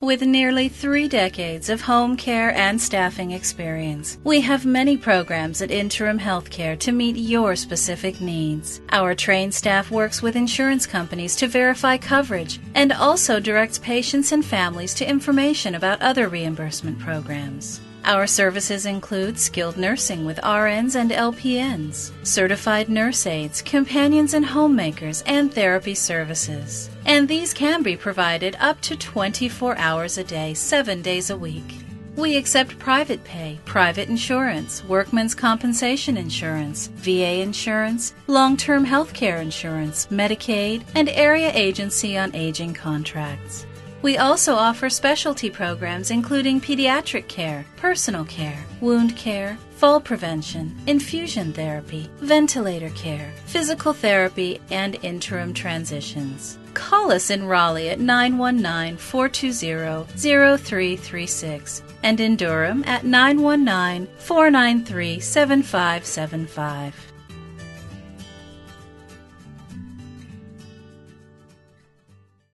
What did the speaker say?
With nearly three decades of home care and staffing experience, we have many programs at Interim Healthcare to meet your specific needs. Our trained staff works with insurance companies to verify coverage and also directs patients and families to information about other reimbursement programs. Our services include skilled nursing with RNs and LPNs, certified nurse aides, companions and homemakers, and therapy services. And these can be provided up to 24 hours a day, 7 days a week. We accept private pay, private insurance, workman's compensation insurance, VA insurance, long term health care insurance, Medicaid, and area agency on aging contracts. We also offer specialty programs including pediatric care, personal care, wound care, fall prevention, infusion therapy, ventilator care, physical therapy, and interim transitions. Call us in Raleigh at 919 420 0336 and in Durham at 919 493 7575.